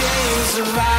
gaze around.